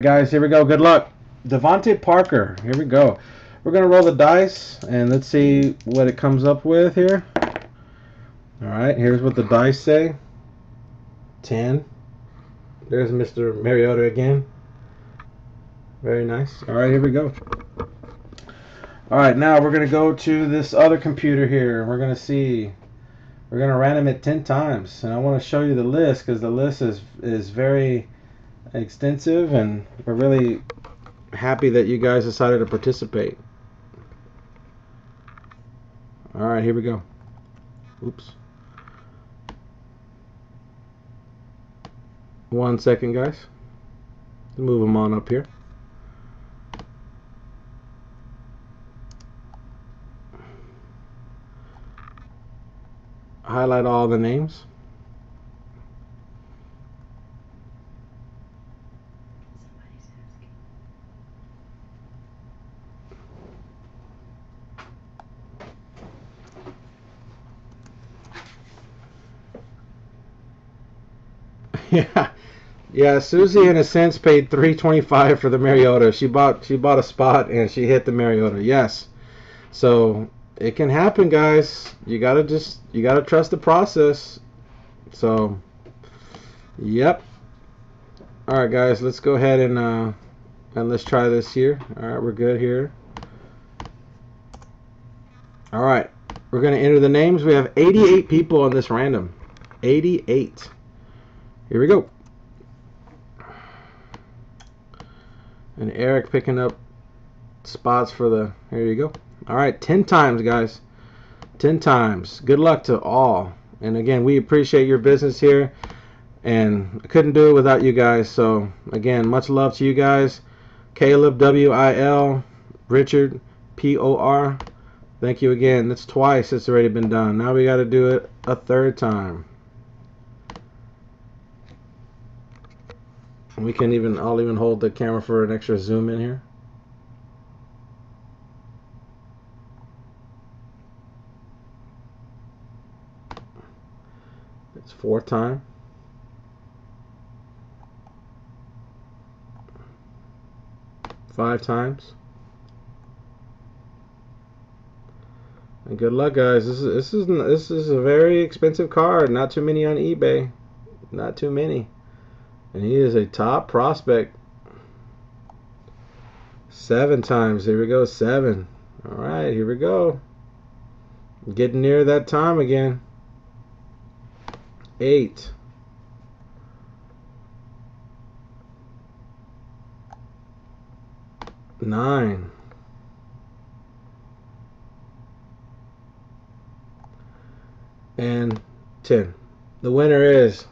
guys, here we go. Good luck. DeVante Parker. Here we go. We're going to roll the dice and let's see what it comes up with here. All right, here's what the dice say. 10. There's Mr. Mariota again. Very nice. All right, here we go. All right, now we're going to go to this other computer here. We're going to see. We're going to random it 10 times. And I want to show you the list because the list is, is very extensive, and we're really happy that you guys decided to participate. All right, here we go. Oops. One second, guys. Move them on up here. Highlight all the names. Yeah, yeah. Susie, in a sense, paid three twenty-five for the Mariota. She bought she bought a spot and she hit the Mariota. Yes, so it can happen, guys. You gotta just you gotta trust the process. So, yep. All right, guys. Let's go ahead and uh, and let's try this here. All right, we're good here. All right, we're gonna enter the names. We have 88 people on this random. 88. Here we go. And Eric picking up spots for the, here you go. All right, 10 times, guys. 10 times. Good luck to all. And again, we appreciate your business here. And I couldn't do it without you guys. So, again, much love to you guys. Caleb, W-I-L, Richard, P-O-R. Thank you again. That's twice it's already been done. Now we got to do it a third time. We can even, I'll even hold the camera for an extra zoom in here. It's fourth time. Five times. And good luck, guys. This is this is this is a very expensive card. Not too many on eBay. Not too many. And he is a top prospect. Seven times. Here we go. Seven. All right. Here we go. Getting near that time again. Eight. Nine. And 10. The winner is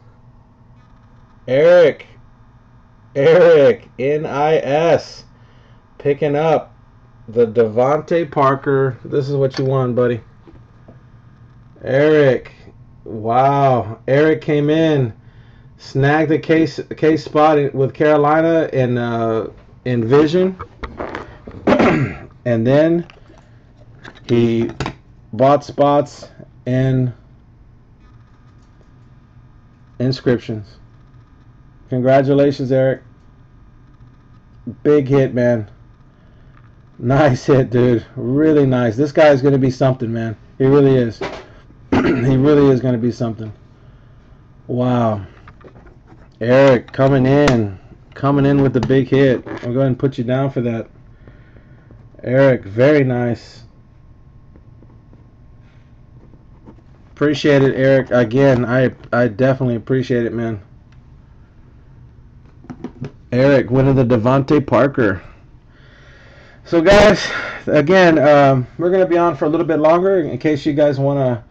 Eric. Eric. N-I-S. Picking up the DeVante Parker. This is what you won, buddy. Eric. Wow. Eric came in, snagged the case case spot with Carolina in uh, in Vision, and then he bought spots in inscriptions. Congratulations, Eric. Big hit, man. Nice hit, dude. Really nice. This guy is going to be something, man. He really is. he really is going to be something. Wow. Eric coming in. Coming in with the big hit. I'll go ahead and put you down for that. Eric, very nice. Appreciate it, Eric. Again, I I definitely appreciate it, man. Eric, winning the DeVante Parker. So, guys, again, um, we're going to be on for a little bit longer in case you guys want to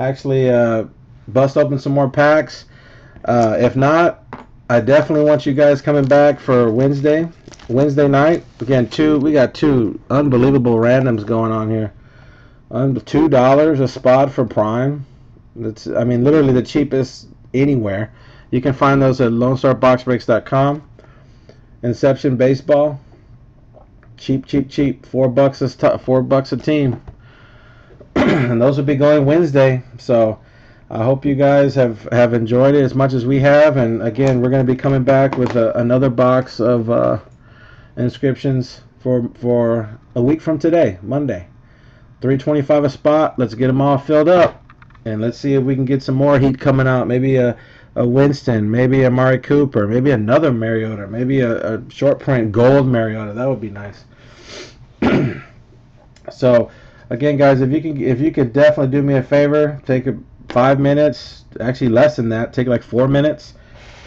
actually uh, bust open some more packs. Uh, if not, I definitely want you guys coming back for Wednesday, Wednesday night. Again, two we got two unbelievable randoms going on here. Um, two dollars a spot for Prime. That's I mean literally the cheapest anywhere. You can find those at LoneStarBoxBreaks.com. Inception Baseball. Cheap, cheap, cheap. Four bucks a four bucks a team. and those will be going Wednesday. So I hope you guys have, have enjoyed it as much as we have. And again, we're going to be coming back with a, another box of uh, inscriptions for for a week from today, Monday. 325 a spot. Let's get them all filled up. And let's see if we can get some more heat coming out. Maybe a, a Winston, maybe a Mari Cooper, maybe another Mariota, maybe a, a short print gold Mariota. That would be nice. so again guys if you can if you could definitely do me a favor take a five minutes, actually less than that, take like four minutes,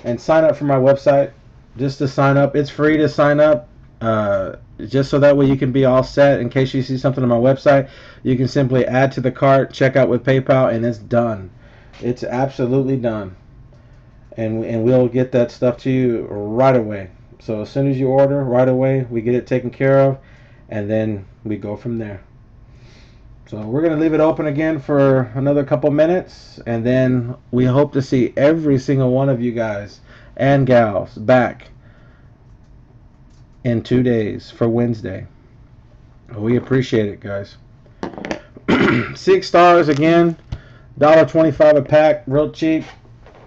and sign up for my website. Just to sign up, it's free to sign up. Uh, just so that way you can be all set in case you see something on my website. You can simply add to the cart, check out with PayPal, and it's done. It's absolutely done. And, and we'll get that stuff to you right away. So as soon as you order, right away, we get it taken care of, and then we go from there. So we're going to leave it open again for another couple minutes, and then we hope to see every single one of you guys and gals back in two days for Wednesday. We appreciate it, guys. Six stars again, dollar twenty-five a pack, real cheap,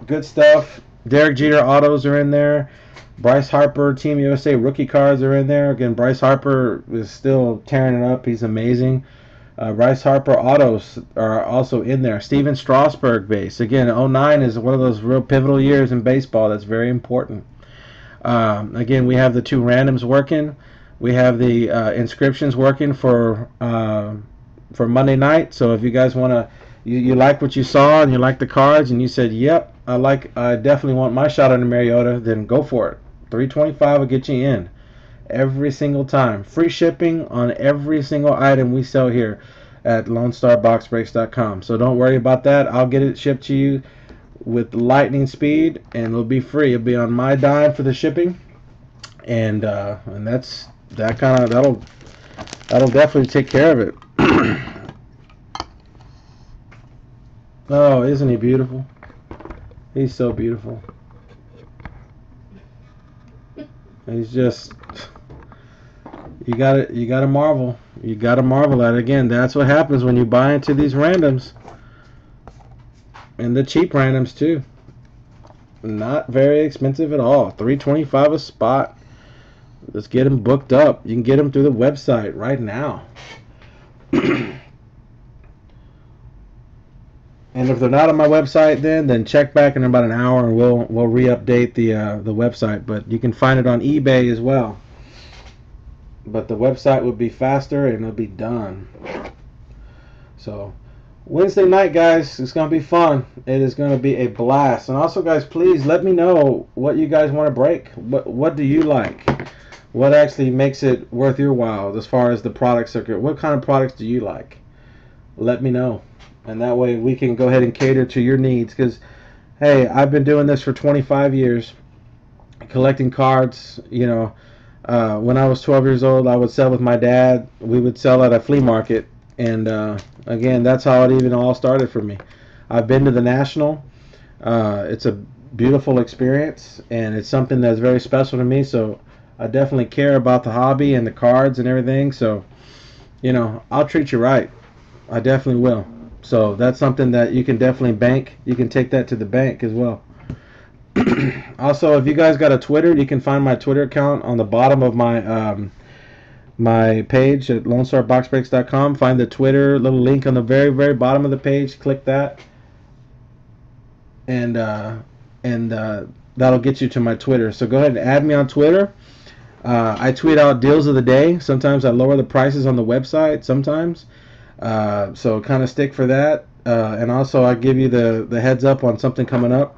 good stuff. Derek Jeter autos are in there. Bryce Harper, Team USA rookie cards are in there. Again, Bryce Harper is still tearing it up. He's amazing. Uh, Bryce Harper autos are also in there. Stephen Strasburg base. Again, 09 is one of those real pivotal years in baseball that's very important. Um, again, we have the two randoms working. We have the uh, inscriptions working for uh, for Monday night. So if you guys want to, you, you like what you saw and you like the cards and you said, yep, I like, I definitely want my shot on the Mariota, then go for it. 325 will get you in every single time. Free shipping on every single item we sell here at LoneStarBoxBreaks.com. So don't worry about that. I'll get it shipped to you with lightning speed, and it'll be free. It'll be on my dime for the shipping, and uh, and that's that kind of that'll that'll definitely take care of it. oh, isn't he beautiful? He's so beautiful. He's just you gotta you gotta marvel. You gotta marvel at it. again. That's what happens when you buy into these randoms. And the cheap randoms too. Not very expensive at all. 325 a spot. Let's get them booked up. You can get them through the website right now. and if they're not on my website then then check back in about an hour and we'll we'll re-update the uh, the website but you can find it on ebay as well but the website would be faster and it'll be done. So Wednesday night, guys, it's gonna be fun. It is gonna be a blast. And also, guys, please let me know what you guys want to break. What What do you like? What actually makes it worth your while as far as the product circuit? What kind of products do you like? Let me know, and that way we can go ahead and cater to your needs. Because, hey, I've been doing this for 25 years, collecting cards. You know uh, when I was 12 years old, I would sell with my dad. We would sell at a flea market, and uh, again, that's how it even all started for me. I've been to the National. Uh, it's a beautiful experience, and it's something that's very special to me. So I definitely care about the hobby and the cards and everything. So, you know, I'll treat you right. I definitely will. So that's something that you can definitely bank. You can take that to the bank as well. also, if you guys got a Twitter, you can find my Twitter account on the bottom of my um, my page at LoneStarBoxBreaks.com. Find the Twitter little link on the very very bottom of the page. Click that, and uh, and uh, that'll get you to my Twitter. So go ahead and add me on Twitter. Uh, I tweet out deals of the day. Sometimes I lower the prices on the website. Sometimes, uh, so kind of stick for that. Uh, and also I give you the the heads up on something coming up.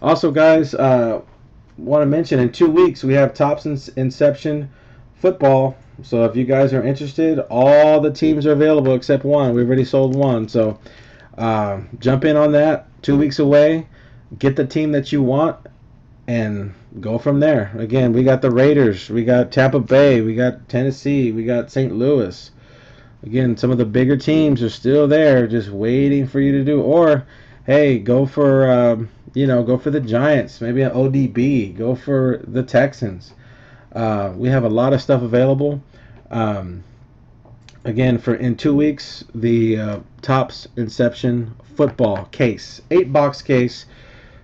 Also, guys, uh, want to mention in two weeks we have Topps Inception football. So if you guys are interested, all the teams are available except one. We've already sold one. So uh, jump in on that. Two weeks away. Get the team that you want and go from there. Again, we got the Raiders, we got Tampa Bay, we got Tennessee, we got St. Louis. Again, some of the bigger teams are still there, just waiting for you to do. Or, hey, go for um, you know, go for the Giants, maybe an ODB, go for the Texans. Uh, we have a lot of stuff available. Um, again, for in two weeks, the uh, Topps Inception football case, eight box case,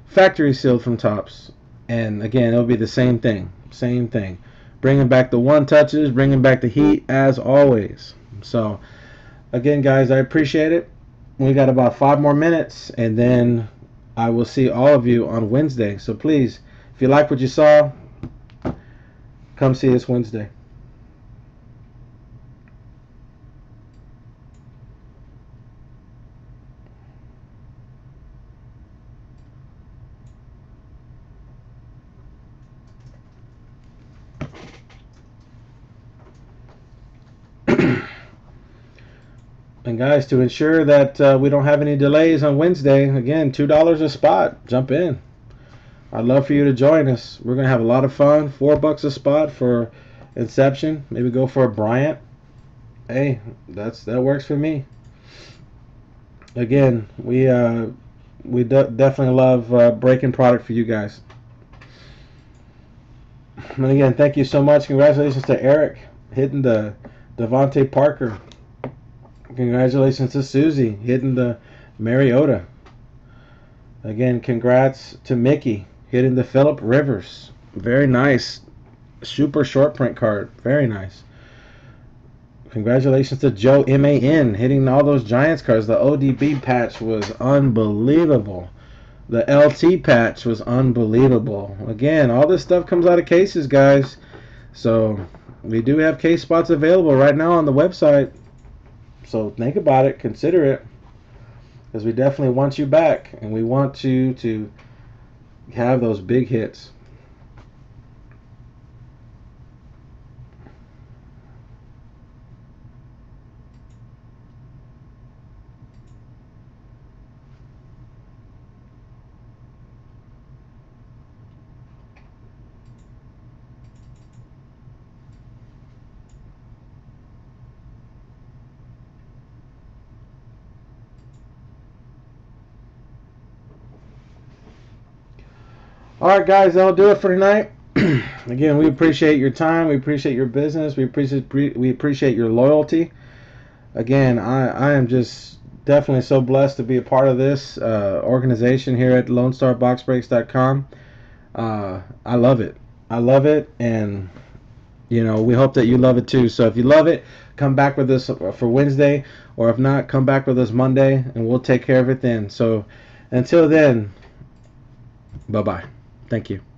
factory sealed from Topps, And again, it'll be the same thing, same thing. Bringing back the one touches, bringing back the heat as always. So, again, guys, I appreciate it. We got about five more minutes, and then I will see all of you on Wednesday. So please, if you like what you saw, come see us Wednesday. And guys, to ensure that uh, we don't have any delays on Wednesday, again, two dollars a spot. Jump in. I'd love for you to join us. We're gonna have a lot of fun. Four bucks a spot for Inception. Maybe go for a Bryant. Hey, that's that works for me. Again, we uh, we de definitely love uh, breaking product for you guys. And again, thank you so much. Congratulations to Eric hitting the DeVante Parker. Congratulations to Susie hitting the Mariota. Again, congrats to Mickey hitting the Philip Rivers. Very nice. Super short print card. Very nice. Congratulations to Joe MAN hitting all those Giants cards. The ODB patch was unbelievable. The LT patch was unbelievable. Again, all this stuff comes out of cases, guys. So we do have case spots available right now on the website. So think about it, consider it, because we definitely want you back, and we want you to have those big hits. All right, guys, that'll do it for tonight. Again, we appreciate your time. We appreciate your business. We appreciate we appreciate your loyalty. Again, I, I am just definitely so blessed to be a part of this uh, organization here at LoneStarBoxBreaks.com. Uh, I love it. I love it, and you know we hope that you love it too. So if you love it, come back with us for Wednesday, or if not, come back with us Monday, and we'll take care of it then. So until then, bye bye. Thank you.